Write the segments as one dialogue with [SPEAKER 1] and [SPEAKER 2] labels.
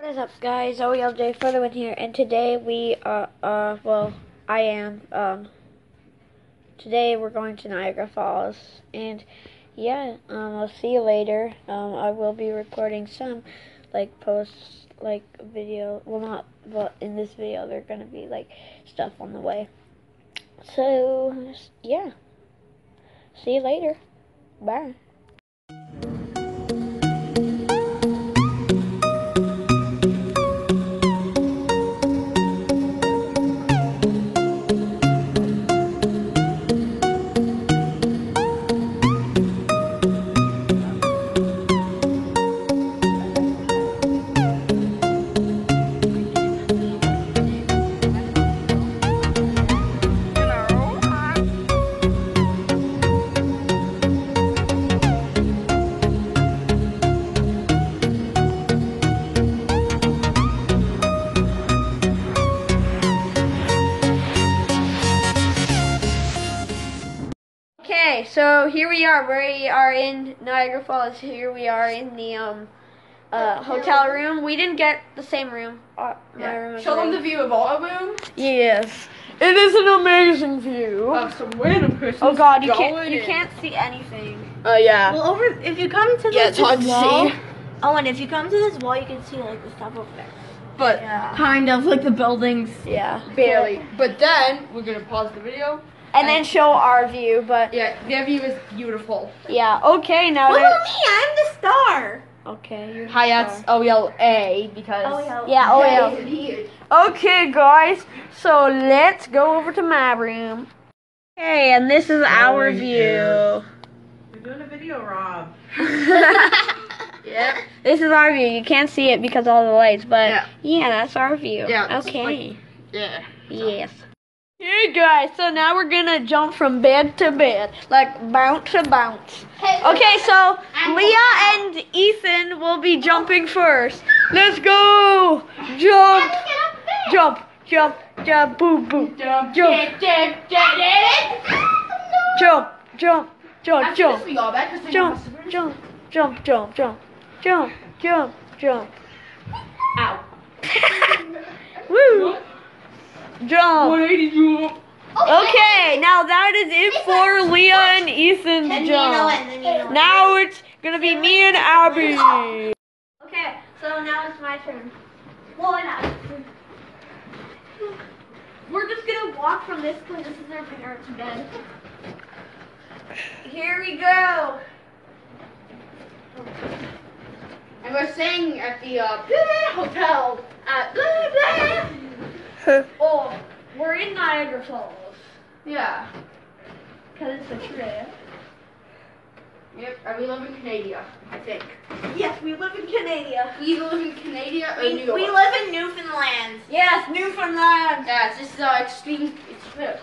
[SPEAKER 1] What is up, guys? OELJ Furtherwin here, and today we are, uh, well, I am, um, today we're going to Niagara Falls, and yeah, um, I'll see you later. Um, I will be recording some, like, posts, like, video, well, not, but in this video, there are gonna be, like, stuff on the way. So, yeah. See you later. Bye. Okay, so here we are. We are in Niagara Falls. Here we are in the um uh hotel room. We didn't get the same room. Uh, my room
[SPEAKER 2] Show them the view of our room
[SPEAKER 1] Yes, it is an amazing view.
[SPEAKER 2] of some random person.
[SPEAKER 1] oh God, you can't you
[SPEAKER 2] in.
[SPEAKER 1] can't see anything.
[SPEAKER 2] Oh yeah.
[SPEAKER 3] Well, over if you come to this,
[SPEAKER 2] Yeah, it's hard
[SPEAKER 3] this
[SPEAKER 2] to see.
[SPEAKER 3] Oh, and if you come to this wall, you can see like the stuff over there.
[SPEAKER 2] But
[SPEAKER 1] Yeah.
[SPEAKER 2] kind of like the buildings.
[SPEAKER 1] Yeah,
[SPEAKER 2] Barely. But then we're gonna pause the video.
[SPEAKER 1] And then show our view, but
[SPEAKER 2] Yeah, their view is beautiful.
[SPEAKER 1] yeah. Okay, now
[SPEAKER 3] Look
[SPEAKER 1] that
[SPEAKER 3] at me, I'm the star.
[SPEAKER 1] okay, you're
[SPEAKER 2] Hi, that's OELA because.
[SPEAKER 1] yeah. Oh yeah.
[SPEAKER 2] yeah.
[SPEAKER 1] Okay, guys, so let's go over to my room. Okay, and this is our view.
[SPEAKER 3] We're doing a video, Rob.
[SPEAKER 2] Yep.
[SPEAKER 1] This is our view. You can't see it because of all the lights, but
[SPEAKER 2] Yeah.
[SPEAKER 1] yeah, that's our view.
[SPEAKER 2] Yeah, it's
[SPEAKER 1] Okay.
[SPEAKER 2] Yeah.
[SPEAKER 1] yes. Hey guys, so now we're gonna jump from bed to bed, like bounce to bounce. Okay, so Leah and Ethan will be jumping first. Let's go! Jump! Jump! Jump! Jump! Boom! Boom!
[SPEAKER 2] Jump,
[SPEAKER 1] Jump.
[SPEAKER 2] jump, jump,
[SPEAKER 1] Jump! Jump! Jump! Jump!
[SPEAKER 2] this, we all back 'cause they
[SPEAKER 1] Jump!
[SPEAKER 2] have a-
[SPEAKER 1] Jump! Jump! Jump! Jump! Jump! Jump! Jump!
[SPEAKER 2] Ow.
[SPEAKER 1] Woo! Jump!
[SPEAKER 2] 180 jump.
[SPEAKER 1] Okay, now that is it for Leah and Ethan's
[SPEAKER 3] And
[SPEAKER 1] jump.
[SPEAKER 3] it, and then you.
[SPEAKER 1] Now it's gonna be me and Abby.
[SPEAKER 3] Okay, so now it's my turn. Well, not. We're just gonna walk from this point. This is our parents' bed.
[SPEAKER 1] Here we go.
[SPEAKER 2] And we're staying at the uh, hotel at blah, blah.
[SPEAKER 1] Oh, we're in Niagara Falls
[SPEAKER 2] Yeah.
[SPEAKER 1] because it's a trip.
[SPEAKER 2] Yep. And we live in Canada, I think.
[SPEAKER 3] Yes, we live in Canada.
[SPEAKER 2] We live in Canada or
[SPEAKER 3] We,
[SPEAKER 2] New York.
[SPEAKER 3] we live in Newfoundland.
[SPEAKER 1] Yes, Newfoundland.
[SPEAKER 2] Yeah, it's just uh, extreme. It's trip.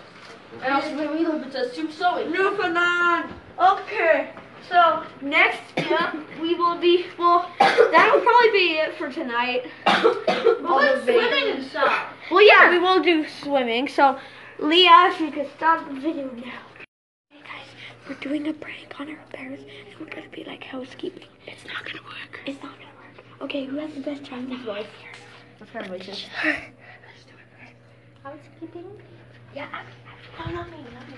[SPEAKER 2] And also where we live, it's a soup sewing.
[SPEAKER 1] Newfoundland. Okay. So next up, we will be well. That'll probably be it for tonight.
[SPEAKER 3] We're
[SPEAKER 1] All
[SPEAKER 3] going
[SPEAKER 1] the babies.
[SPEAKER 3] swimming and stuff.
[SPEAKER 1] Well, yeah, we will do swimming. So, Leah, if you could stop the video now. Hey guys, we're doing a prank on our parents, and we're gonna be like housekeeping. It's not gonna work. It's not gonna work. Okay, who has the best Chinese voice?
[SPEAKER 2] What's kind of racist?
[SPEAKER 3] Housekeeping? Yeah. No, not me, not me.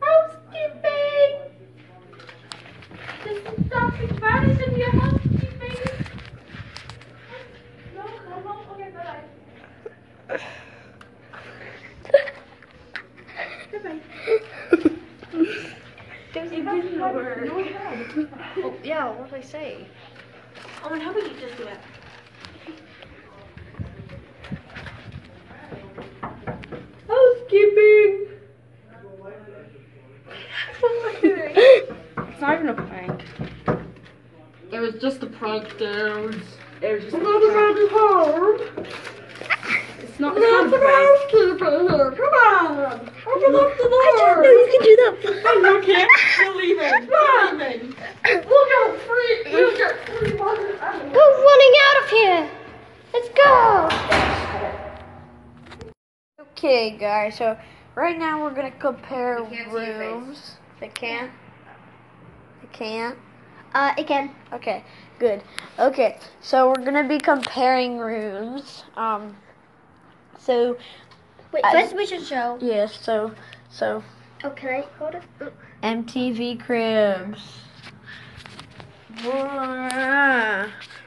[SPEAKER 2] Housekeeping. Just stop embarrassing your housekeeping. No, no, no. Okay, bye.
[SPEAKER 1] It didn't work.
[SPEAKER 2] Oh, yeah, what did I say?
[SPEAKER 3] Oh, and how about you just do it?
[SPEAKER 2] Housekeeping. It's not even a prank. It was just a prank, dude. It was just a prank.
[SPEAKER 1] home.
[SPEAKER 2] It's not, it's not a prank.
[SPEAKER 1] Come on. Open up the
[SPEAKER 3] I
[SPEAKER 1] door.
[SPEAKER 3] you can do that.
[SPEAKER 2] You can't. You're leaving. You're leaving. We'll get free. We'll get free water.
[SPEAKER 3] We're running out of here. Let's go.
[SPEAKER 1] Okay, guys. So right now we're gonna compare
[SPEAKER 2] They can't see your face.
[SPEAKER 1] rooms. They can't. They can't?
[SPEAKER 3] Uh, it can.
[SPEAKER 1] Okay, good. Okay, so we're gonna be comparing rooms. Um, so
[SPEAKER 3] Wait,
[SPEAKER 1] I-
[SPEAKER 3] first we should show.
[SPEAKER 1] yes, so so
[SPEAKER 3] Okay, hold it? Oh.
[SPEAKER 1] MTV Cribs.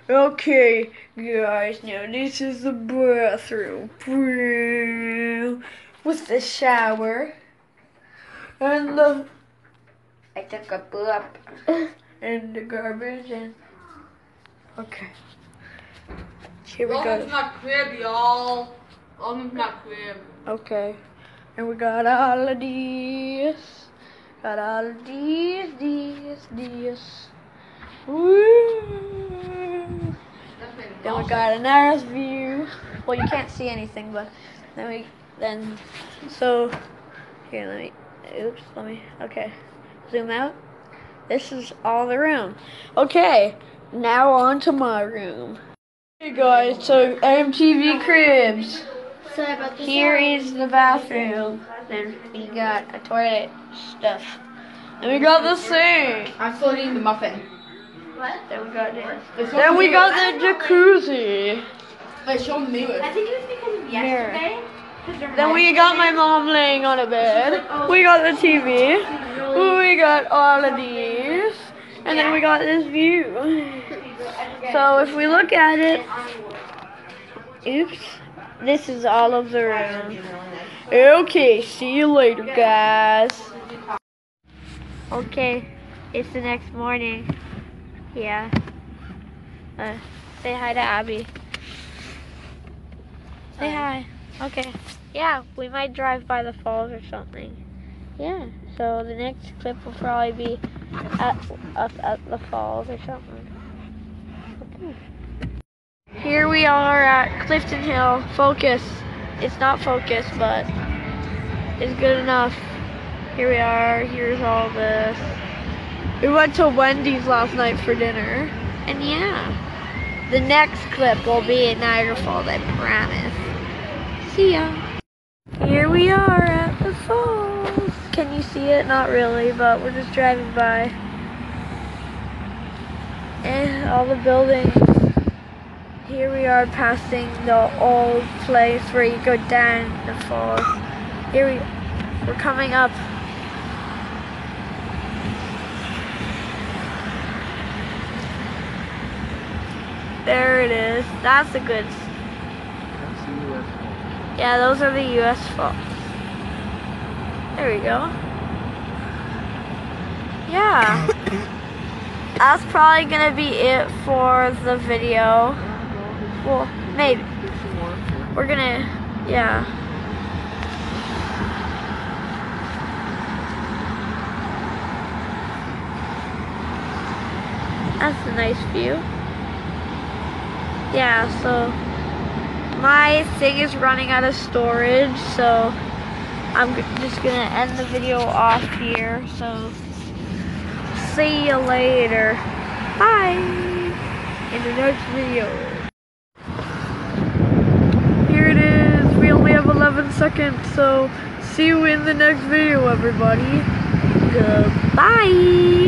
[SPEAKER 1] Okay, guys, now this is the bathroom with the shower and the I took a poop and the garbage and okay. Here we
[SPEAKER 2] Welcome
[SPEAKER 1] go.
[SPEAKER 2] my crib, y'all. Welcome to my crib.
[SPEAKER 1] Okay, and we got all of these. Got all of these, these, these. Woo! Then we got a nice view. Well, you can't see anything, but then we then so here. Let me. Oops. Let me. Okay. Zoom out. This is all the room. Okay. Now on to my room. Hey guys. So MTV Cribs.
[SPEAKER 3] Sorry about this.
[SPEAKER 1] Here is the bathroom. Then we got a toilet stuff. And we got the sink.
[SPEAKER 2] I'm still eating the muffin.
[SPEAKER 3] What?
[SPEAKER 1] Then we got this.
[SPEAKER 2] Wait,
[SPEAKER 1] Then we
[SPEAKER 2] the
[SPEAKER 1] got the jacuzzi.
[SPEAKER 2] Wait, show me the mirror.
[SPEAKER 3] I think it was because of
[SPEAKER 1] Mirror.
[SPEAKER 3] yesterday. 'cause
[SPEAKER 1] Then we got my mom laying on a bed. Oh. We got the TV. We got all of these. And then we got this view. So if we look at it, oops, this is all of the room. Okay, see you later, guys. Okay, it's the next morning. Yeah. Uh, say hi to Abby. Say hi. Okay. Yeah, we might drive by the falls or something. Yeah. So the next clip will probably be at us at the falls or something. Okay. Here we are at Clifton Hill. Focus. It's not focus, but it's good enough. Here we are. Here's all this. We went to Wendy's last night for dinner. And yeah. The next clip will be at Niagara Falls, I promise. See ya. Here we are at the falls. See it? Not really, but we're just driving by. And all the buildings. Here we are passing the old place where you go down the falls. Here we we're coming up. There it is. That's a good yeah, those are the US falls. There we go. Yeah. That's probably gonna be it for the video. Well, maybe. We're gonna, yeah. That's a nice view. Yeah, so my thing is running out of storage, so I'm just gonna end the video off here. So see you later. Bye. In the next video. Here it is. We only have 11 seconds, so see you in the next video, everybody. Goodbye.